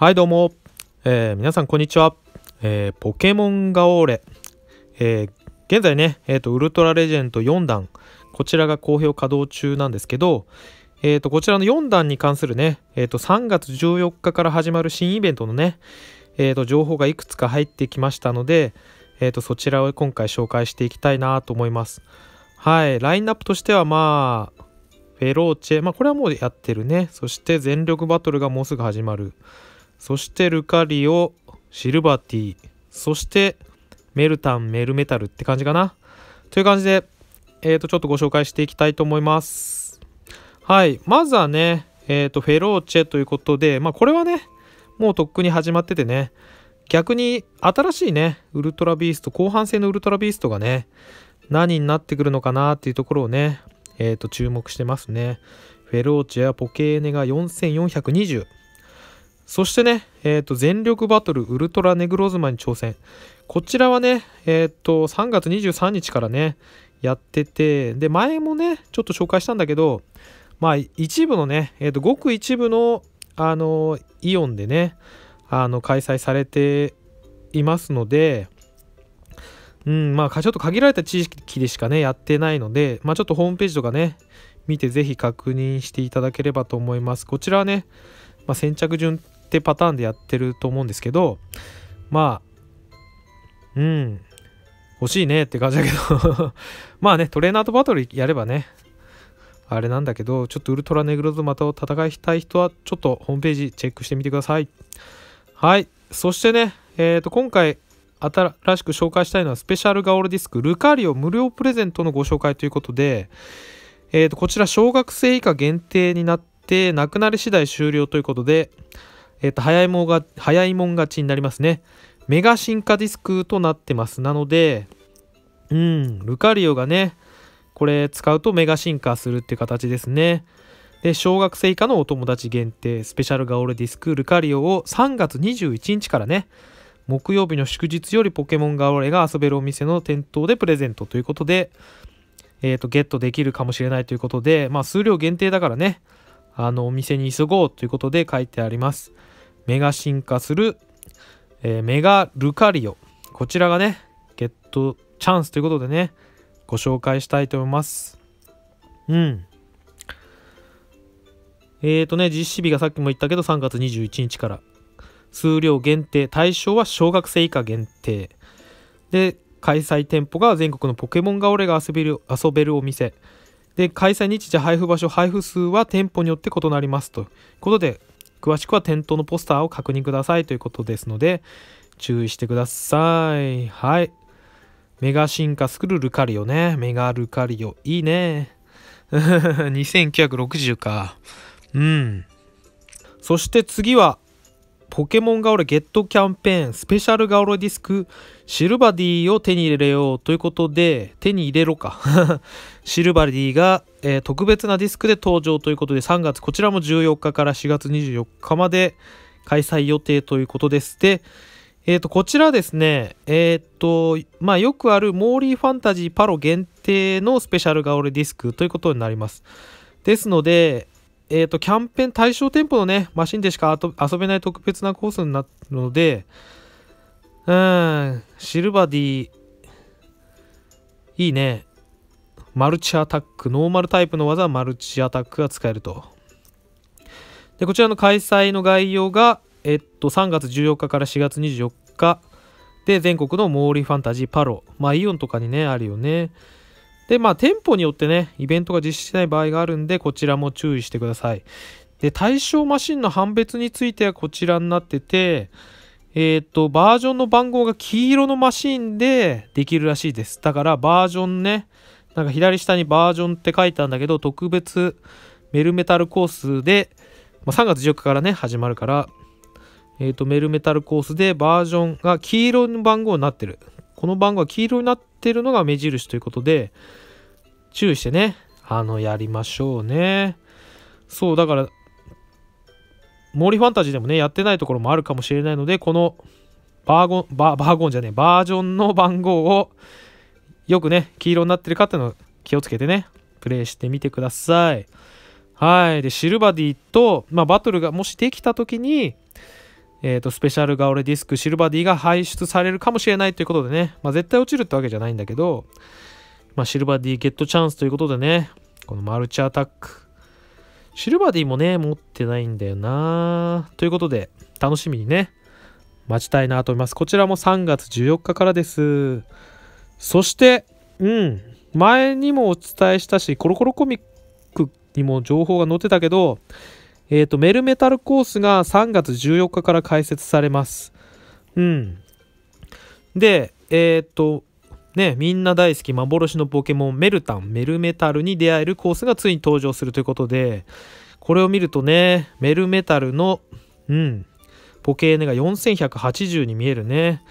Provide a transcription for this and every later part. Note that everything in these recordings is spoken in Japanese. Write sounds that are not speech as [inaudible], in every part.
はいどうも、えー、皆さんこんにちは、えー、ポケモンガオーレ、えー、現在ね、えーと、ウルトラレジェンド4弾こちらが好評稼働中なんですけど、えーと、こちらの4弾に関するね、えーと、3月14日から始まる新イベントのね、えー、と情報がいくつか入ってきましたので、えー、とそちらを今回紹介していきたいなと思います。はいラインナップとしてはまあフェローチェまあこれはもうやってるね。そして全力バトルがもうすぐ始まる。そしてルカリオ、シルバティ、そしてメルタン、メルメタルって感じかな。という感じで、えっ、ー、と、ちょっとご紹介していきたいと思います。はい。まずはね、えっ、ー、と、フェローチェということで、まあ、これはね、もうとっくに始まっててね、逆に新しいね、ウルトラビースト、後半戦のウルトラビーストがね、何になってくるのかなっていうところをね、えっ、ー、と、注目してますね。フェローチェやポケーネが4420。そしてね、えっ、ー、と、全力バトルウルトラネグロズマに挑戦。こちらはね、えっ、ー、と、3月23日からね、やってて、で、前もね、ちょっと紹介したんだけど、まあ、一部のね、えっ、ー、と、ごく一部の、あの、イオンでね、あの、開催されていますので、うん、まあ、ちょっと限られた地域でしかね、やってないので、まあ、ちょっとホームページとかね、見てぜひ確認していただければと思います。こちらはね、まあ、先着順ってパターンでやってると思うんですけどまあうん欲しいねって感じだけど [laughs] まあねトレーナーとバトルやればねあれなんだけどちょっとウルトラネグロズマと戦いたい人はちょっとホームページチェックしてみてください。はいそしてねえっ、ー、と今回新しく紹介したいのはスペシャルガオルディスクルカリオ無料プレゼントのご紹介ということで、えー、とこちら小学生以下限定になってなくなり次第終了ということでえっ、と、早いもんが、早いもん勝ちになりますね。メガ進化ディスクとなってます。なので、うん、ルカリオがね、これ使うとメガ進化するっていう形ですね。で、小学生以下のお友達限定、スペシャルガオレディスクルカリオを3月21日からね、木曜日の祝日よりポケモンガオレが遊べるお店の店頭でプレゼントということで、えっ、ー、と、ゲットできるかもしれないということで、まあ、数量限定だからね、あの、お店に急ごうということで書いてあります。メガ進化する、えー、メガルカリオ。こちらがね、ゲットチャンスということでね、ご紹介したいと思います。うん。えーとね、実施日がさっきも言ったけど3月21日から。数量限定、対象は小学生以下限定。で、開催店舗が全国のポケモンが俺が遊べる遊べるお店。で、開催日時、配布場所、配布数は店舗によって異なりますということで、詳しくは店頭のポスターを確認くださいということですので、注意してください。はい。メガ進化するルカリオね。メガルカリオ。いいね。[laughs] 2960か。うん。そして次は、ポケモンガオレゲットキャンペーンスペシャルガオレディスクシルバディを手に入れようということで手に入れろか。[laughs] シルバディが、えー、特別なディスクで登場ということで3月こちらも14日から4月24日まで開催予定ということです。でえっ、ー、とこちらですねえっ、ー、とまあよくあるモーリーファンタジーパロ限定のスペシャルガオレディスクということになります。ですのでえっ、ー、と、キャンペーン対象店舗のね、マシンでしか遊べない特別なコースになるので、うん、シルバディ、いいね。マルチアタック、ノーマルタイプの技はマルチアタックが使えると。で、こちらの開催の概要が、えっと、3月14日から4月24日で、全国のモーリーファンタジーパロ。まあ、イオンとかにね、あるよね。で、まあ、店舗によってね、イベントが実施しない場合があるんで、こちらも注意してください。で、対象マシンの判別についてはこちらになってて、えっ、ー、と、バージョンの番号が黄色のマシンでできるらしいです。だから、バージョンね、なんか左下にバージョンって書いてあるんだけど、特別メルメタルコースで、まあ、3月14日からね、始まるから、えっ、ー、と、メルメタルコースでバージョンが黄色の番号になってる。この番号が黄色になってるのが目印ということで、注意してね、あの、やりましょうね。そう、だから、モーリーファンタジーでもね、やってないところもあるかもしれないので、このバーゴン、バーゴンじゃねえ、バージョンの番号をよくね、黄色になってるかっていうのを気をつけてね、プレイしてみてください。はい。で、シルバディと、まあ、バトルがもしできた時に、えー、とスペシャルガオレディスクシルバー D が排出されるかもしれないということでね、まあ、絶対落ちるってわけじゃないんだけど、まあ、シルバー D ゲットチャンスということでね。このマルチアタック。シルバー D もね持ってないんだよな。ということで楽しみにね待ちたいなと思います。こちらも3月14日からです。そしてうん前にもお伝えしたしコロコロコミックにも情報が載ってたけどえっ、ー、と、メルメタルコースが3月14日から開設されます。うん。で、えっ、ー、と、ね、みんな大好き幻のポケモンメルタン、メルメタルに出会えるコースがついに登場するということで、これを見るとね、メルメタルの、うん、ポケーネが4180に見えるね。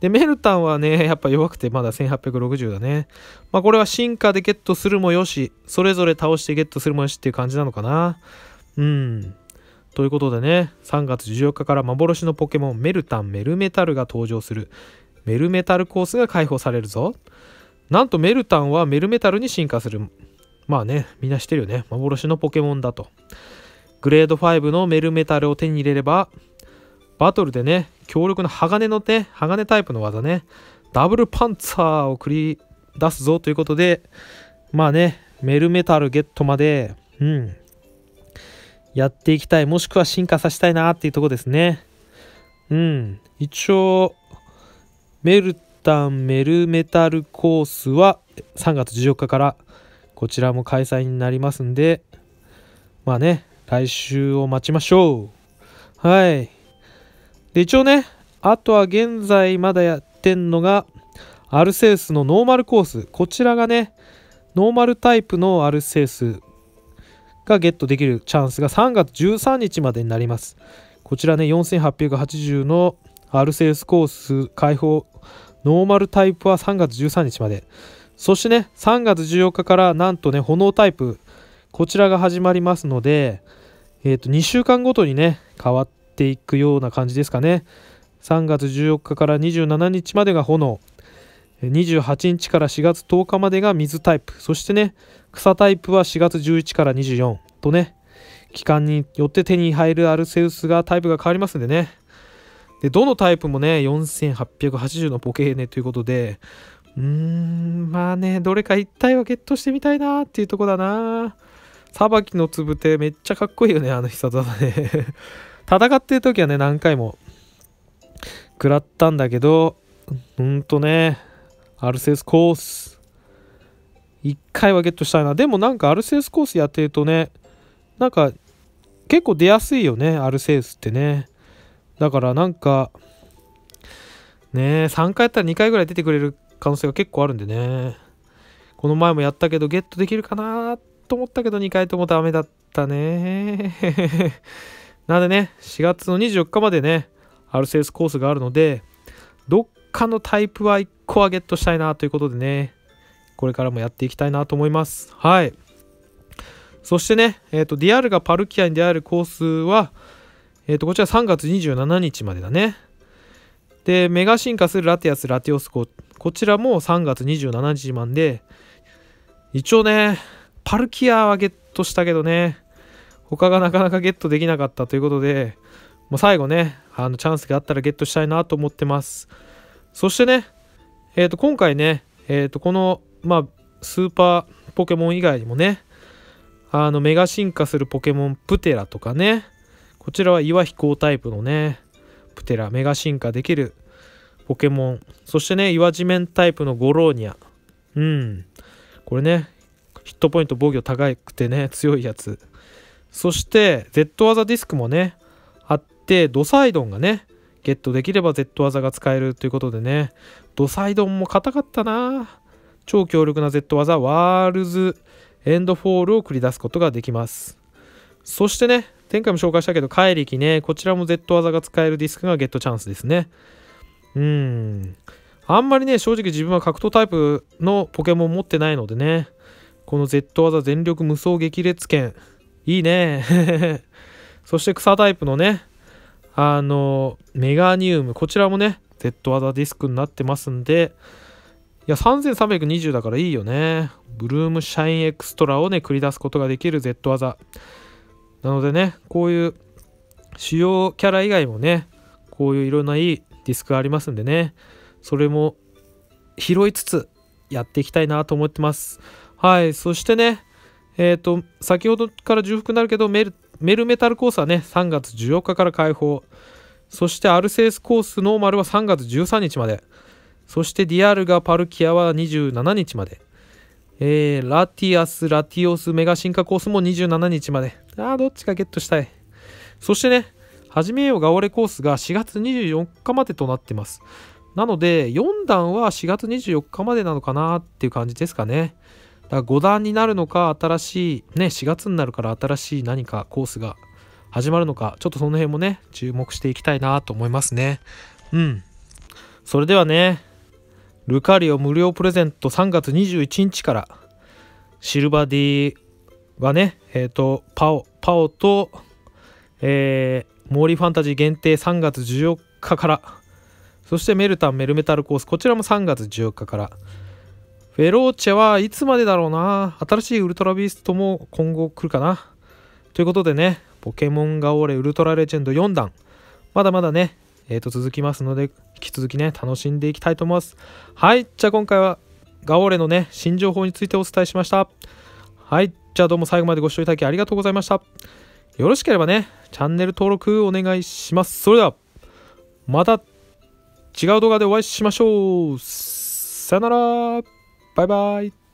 で、メルタンはね、やっぱ弱くてまだ1860だね。まあこれは進化でゲットするもよし、それぞれ倒してゲットするもよしっていう感じなのかな。うん。ということでね、3月14日から幻のポケモンメルタン、メルメタルが登場するメルメタルコースが開放されるぞ。なんとメルタンはメルメタルに進化する。まあね、みんな知ってるよね。幻のポケモンだと。グレード5のメルメタルを手に入れれば、バトルでね、強力な鋼の手、鋼タイプの技ね、ダブルパンツァーを繰り出すぞということで、まあね、メルメタルゲットまで、うん、やっていきたい、もしくは進化させたいなっていうとこですね。うん。一応、メルタンメルメタルコースは3月14日からこちらも開催になりますんで、まあね、来週を待ちましょう。はい。で、一応ね、あとは現在まだやってんのが、アルセウスのノーマルコース。こちらがね、ノーマルタイプのアルセウスがゲットできるチャンスが3月13日までになります。こちらね、4880のアルセウスコース開放ノーマルタイプは3月13日まで。そしてね、3月14日からなんとね、炎タイプ、こちらが始まりますので、えっ、ー、と、2週間ごとにね、変わっていくような感じですかね。3月14日から27日までが炎、28日から4月10日までが水タイプ、そしてね、草タイプは4月11から24とね、期間によって手に入るアルセウスがタイプが変わりますんでね。で、どのタイプもね、4880のポケーネということで、うーん、まあね、どれか1体はゲットしてみたいなっていうとこだな。さばきのつぶてめっちゃかっこいいよね、あの必殺技ね。[laughs] 戦ってる時はね、何回も食らったんだけど、ほんとね、アルセウスコース、1回はゲットしたいな。でもなんかアルセウスコースやってるとね、なんか結構出やすいよね、アルセウスってね。だからなんか、ね3回やったら2回ぐらい出てくれる可能性が結構あるんでね。この前もやったけどゲットできるかなと思ったけど2回ともダメだったね。[laughs] なんでね、4月の24日までね、アルセウスコースがあるので、どっかのタイプは1個はゲットしたいなということでね、これからもやっていきたいなと思います。はい。そしてね、えっ、ー、と、ディアルがパルキアに出会えるコースは、えっ、ー、と、こちら3月27日までだね。で、メガ進化するラティアス、ラティオスコ、こちらも3月27日まで、一応ね、パルキアはゲットしたけどね、他がなかなかゲットできなかったということで、もう最後ね、あのチャンスがあったらゲットしたいなと思ってます。そしてね、えっ、ー、と、今回ね、えっ、と、このまあ、スーパーポケモン以外にもね、あの、メガ進化するポケモンプテラとかね、こちらは岩飛行タイプのね、プテラ、メガ進化できるポケモン。そしてね、岩地面タイプのゴローニャ。うん。これね、ヒットポイント防御高くてね、強いやつ。そして、Z 技ディスクもね、あって、ドサイドンがね、ゲットできれば Z 技が使えるということでね、ドサイドンも硬かったな。超強力な Z 技ワールズエンドフォールを繰り出すことができます。そしてね前回も紹介したけどカイリキーね。こちらも Z 技が使えるディスクがゲットチャンスですね。うん。あんまりね正直自分は格闘タイプのポケモン持ってないのでね。この Z 技全力無双激烈剣。いいね。[laughs] そして草タイプのねあのメガニウムこちらもね Z 技ディスクになってますんでいや、3320だからいいよね。ブルームシャインエクストラをね、繰り出すことができる Z 技。なのでね、こういう主要キャラ以外もね、こういういろんないいディスクがありますんでねそれも拾いつつやっていきたいなと思ってますはいそしてねえっ、ー、と先ほどから重複になるけどメルメルメタルコースはね3月14日から開放そしてアルセウスコースノーマルは3月13日までそしてディアルガパルキアは27日までえー、ラティアス、ラティオス、メガ進化コースも27日まで。ああ、どっちかゲットしたい。そしてね、始めようがオレコースが4月24日までとなってます。なので、4段は4月24日までなのかなっていう感じですかね。だから5段になるのか、新しい、ね、4月になるから新しい何かコースが始まるのか、ちょっとその辺もね、注目していきたいなと思いますね。うん。それではね、ルカリオ無料プレゼント3月21日からシルバディはね、えっ、ー、と、パオ、パオと、えー、モーリーファンタジー限定3月14日から、そしてメルタンメルメタルコース、こちらも3月14日から、フェローチェはいつまでだろうな新しいウルトラビーストも今後来るかなということでね、ポケモンガオーレウルトラレジェンド4弾、まだまだね、えー、と続きますので、引き続きね、楽しんでいきたいと思います。はい、じゃあ今回はガオレのね、新情報についてお伝えしました。はい、じゃあどうも最後までご視聴いただきありがとうございました。よろしければね、チャンネル登録お願いします。それでは、また違う動画でお会いしましょう。さよなら。バイバイ。